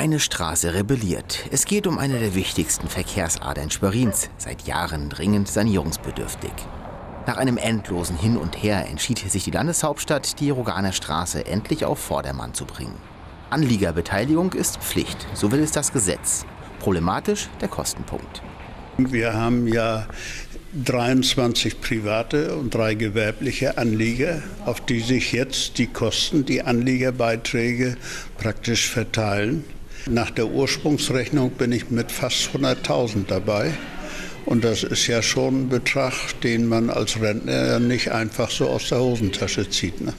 Eine Straße rebelliert. Es geht um eine der wichtigsten Verkehrsadern Schwerins, seit Jahren dringend sanierungsbedürftig. Nach einem endlosen Hin und Her entschied sich die Landeshauptstadt, die Roganer Straße endlich auf Vordermann zu bringen. Anliegerbeteiligung ist Pflicht, so will es das Gesetz. Problematisch der Kostenpunkt. Wir haben ja 23 private und drei gewerbliche Anlieger, auf die sich jetzt die Kosten, die Anliegerbeiträge praktisch verteilen. Nach der Ursprungsrechnung bin ich mit fast 100.000 dabei. Und das ist ja schon ein Betrag, den man als Rentner nicht einfach so aus der Hosentasche zieht. Ne?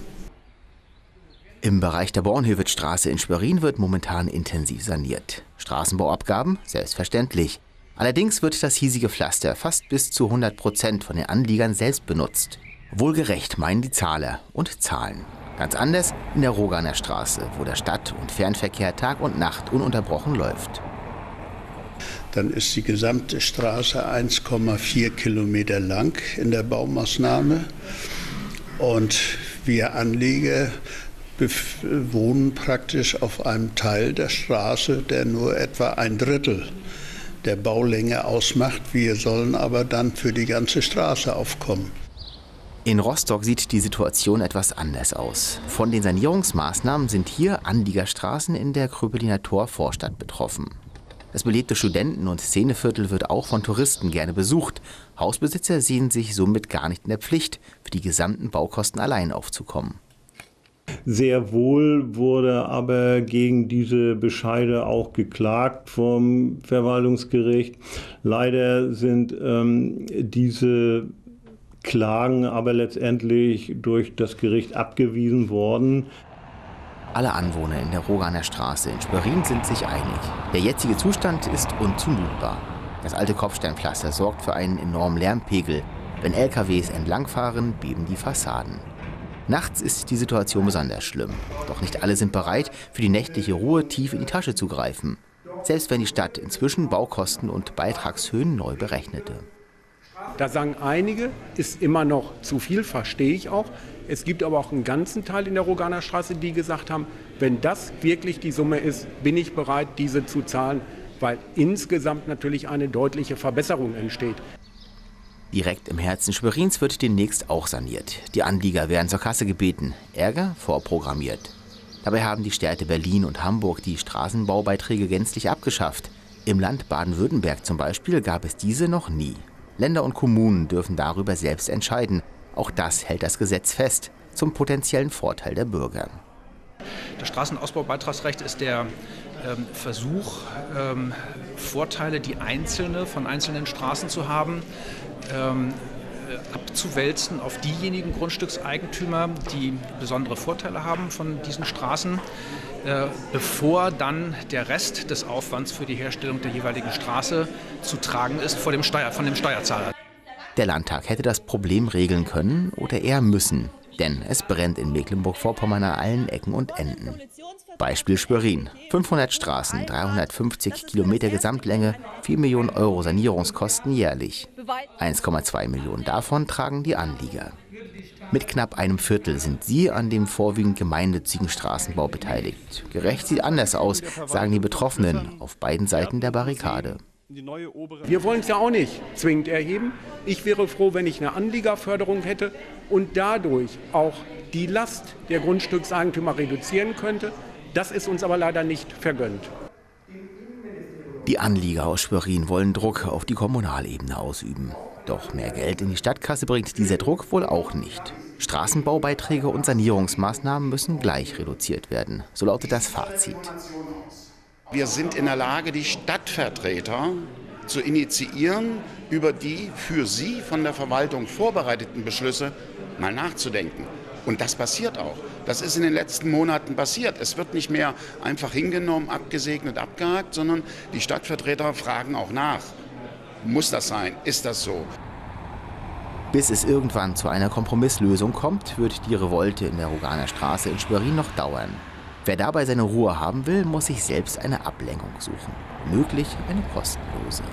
Im Bereich der Bornhövetstraße in Schwerin wird momentan intensiv saniert. Straßenbauabgaben? Selbstverständlich. Allerdings wird das hiesige Pflaster fast bis zu 100 Prozent von den Anliegern selbst benutzt. Wohlgerecht meinen die Zahler und Zahlen. Ganz anders in der Roganer Straße, wo der Stadt- und Fernverkehr Tag und Nacht ununterbrochen läuft. Dann ist die gesamte Straße 1,4 Kilometer lang in der Baumaßnahme. Und wir Anlieger wohnen praktisch auf einem Teil der Straße, der nur etwa ein Drittel der Baulänge ausmacht. Wir sollen aber dann für die ganze Straße aufkommen. In Rostock sieht die Situation etwas anders aus. Von den Sanierungsmaßnahmen sind hier Anliegerstraßen in der Kröpeliner Torvorstadt betroffen. Das belebte Studenten- und Szeneviertel wird auch von Touristen gerne besucht. Hausbesitzer sehen sich somit gar nicht in der Pflicht, für die gesamten Baukosten allein aufzukommen. Sehr wohl wurde aber gegen diese Bescheide auch geklagt vom Verwaltungsgericht. Leider sind ähm, diese Klagen aber letztendlich durch das Gericht abgewiesen worden. Alle Anwohner in der Roganer Straße in Schwerin sind sich einig. Der jetzige Zustand ist unzumutbar. Das alte Kopfsteinpflaster sorgt für einen enormen Lärmpegel. Wenn LKWs entlangfahren, beben die Fassaden. Nachts ist die Situation besonders schlimm. Doch nicht alle sind bereit, für die nächtliche Ruhe tief in die Tasche zu greifen. Selbst wenn die Stadt inzwischen Baukosten und Beitragshöhen neu berechnete. Da sagen einige, ist immer noch zu viel, verstehe ich auch. Es gibt aber auch einen ganzen Teil in der Roganer Straße, die gesagt haben, wenn das wirklich die Summe ist, bin ich bereit, diese zu zahlen, weil insgesamt natürlich eine deutliche Verbesserung entsteht. Direkt im Herzen Schwerins wird demnächst auch saniert. Die Anlieger werden zur Kasse gebeten. Ärger vorprogrammiert. Dabei haben die Städte Berlin und Hamburg die Straßenbaubeiträge gänzlich abgeschafft. Im Land Baden-Württemberg zum Beispiel gab es diese noch nie. Länder und Kommunen dürfen darüber selbst entscheiden. Auch das hält das Gesetz fest, zum potenziellen Vorteil der Bürger. Das Straßenausbaubeitragsrecht ist der ähm, Versuch, ähm, Vorteile, die einzelne von einzelnen Straßen zu haben, ähm, äh, abzuwälzen auf diejenigen Grundstückseigentümer, die besondere Vorteile haben von diesen Straßen, äh, bevor dann der Rest des Aufwands für die Herstellung der jeweiligen Straße zu tragen ist vor dem Steuer, von dem Steuerzahler. Der Landtag hätte das Problem regeln können oder eher müssen, denn es brennt in Mecklenburg-Vorpommern an allen Ecken und Enden. Beispiel Schwerin. 500 Straßen, 350 Kilometer Gesamtlänge, 4 Millionen Euro Sanierungskosten jährlich. 1,2 Millionen davon tragen die Anlieger. Mit knapp einem Viertel sind sie an dem vorwiegend gemeinnützigen Straßenbau beteiligt. Gerecht sieht anders aus, sagen die Betroffenen auf beiden Seiten der Barrikade. Wir wollen es ja auch nicht zwingend erheben. Ich wäre froh, wenn ich eine Anliegerförderung hätte und dadurch auch die Last der Grundstückseigentümer reduzieren könnte. Das ist uns aber leider nicht vergönnt. Die Anlieger aus Schwerin wollen Druck auf die Kommunalebene ausüben. Doch mehr Geld in die Stadtkasse bringt dieser Druck wohl auch nicht. Straßenbaubeiträge und Sanierungsmaßnahmen müssen gleich reduziert werden. So lautet das Fazit. Wir sind in der Lage, die Stadtvertreter zu initiieren, über die für sie von der Verwaltung vorbereiteten Beschlüsse mal nachzudenken. Und das passiert auch. Das ist in den letzten Monaten passiert. Es wird nicht mehr einfach hingenommen, abgesegnet, abgehakt, sondern die Stadtvertreter fragen auch nach. Muss das sein? Ist das so? Bis es irgendwann zu einer Kompromisslösung kommt, wird die Revolte in der Roganer Straße in Schwerin noch dauern. Wer dabei seine Ruhe haben will, muss sich selbst eine Ablenkung suchen. Möglich eine kostenlose.